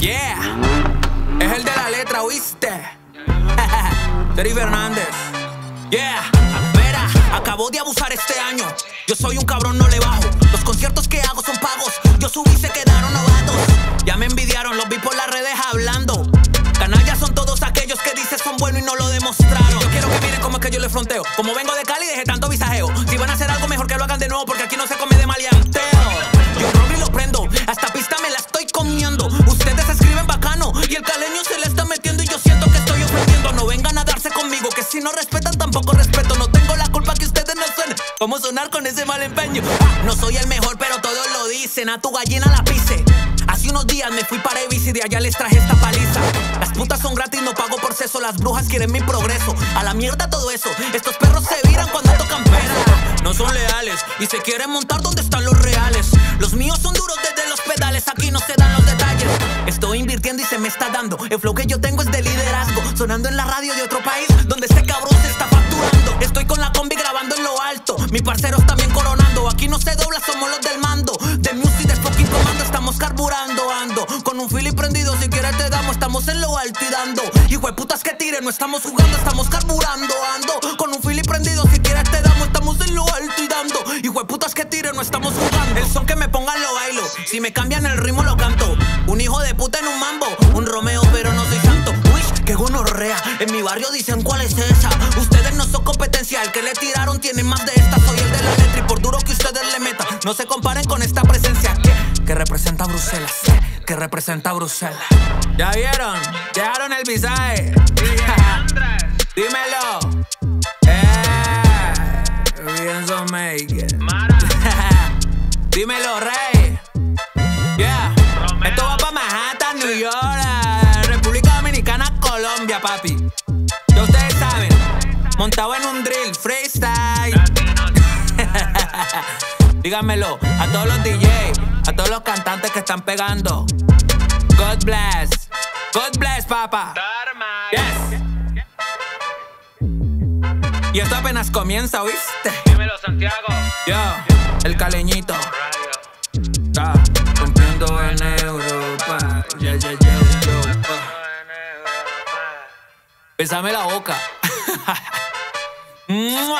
Yeah, es el de la letra, ¿oíste? Terry Fernández. Yeah, verá, acabo de abusar este año. Yo soy un cabrón, no le bajo. Los conciertos que hago son pagos. Yo subí, se quedaron novatos. Ya me envidiaron, los vi por las redes hablando. Canallas son todos aquellos que dicen son buenos y no lo demostraron. Yo quiero que miren cómo es que yo le fronteo. Como vengo de Cali, dejé tanto visajeo. Si van a hacer algo mejor que lo hagan de nuevo, porque aquí no se come de maleanteo. Que si no respetan tampoco respeto. No tengo la culpa que ustedes no suenen. ¿Cómo sonar con ese mal empeño? Ah, no soy el mejor, pero todos lo dicen. A tu gallina la pise. Hace unos días me fui para Evis y de allá les traje esta paliza. Las putas son gratis, no pago por seso. Las brujas quieren mi progreso. A la mierda todo eso. Estos perros se viran cuando tocan pera. No son leales y se quieren montar donde están los reales. Está dando. El flow que yo tengo es de liderazgo. Sonando en la radio de otro país donde este cabrón se está facturando. Estoy con la combi grabando en lo alto. Mis parceros también coronando. Aquí no se dobla, somos los del mando. De music de fucking comando estamos carburando, ando. Con un fili prendido, si quieres te damos. Estamos en lo alto y dando. Hijo de putas que tiren, no estamos jugando, estamos carburando, ando. Con un fili prendido, si quieres te damos. Estamos en lo alto y dando. Hijo de putas que tiren, no estamos jugando. Si me cambian el ritmo, lo canto. Un hijo de puta en un mambo. Un Romeo, pero no soy santo. Uy, qué gonorrea. En mi barrio dicen cuál es esa. Ustedes no son competencia. El que le tiraron tiene más de esta. Soy el de la letra y por duro que ustedes le metan. No se comparen con esta presencia que, que representa a Bruselas. Que representa a Bruselas. ¿Ya vieron? Dejaron el visaje. Dímelo. Eh. Dímelo, rey. Papi. Ya ustedes saben. Montado en un drill, freestyle. Díganmelo a todos los DJs, a todos los cantantes que están pegando. God bless. God bless, papá. Yes. Y esto apenas comienza, ¿oíste? Dímelo, Santiago. Yo, el caleñito. Bésame la boca.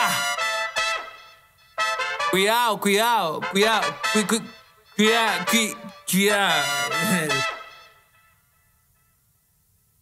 Cuidado, cuidado, cuidado. Cu- cu- Cuidado, cu- cuidado.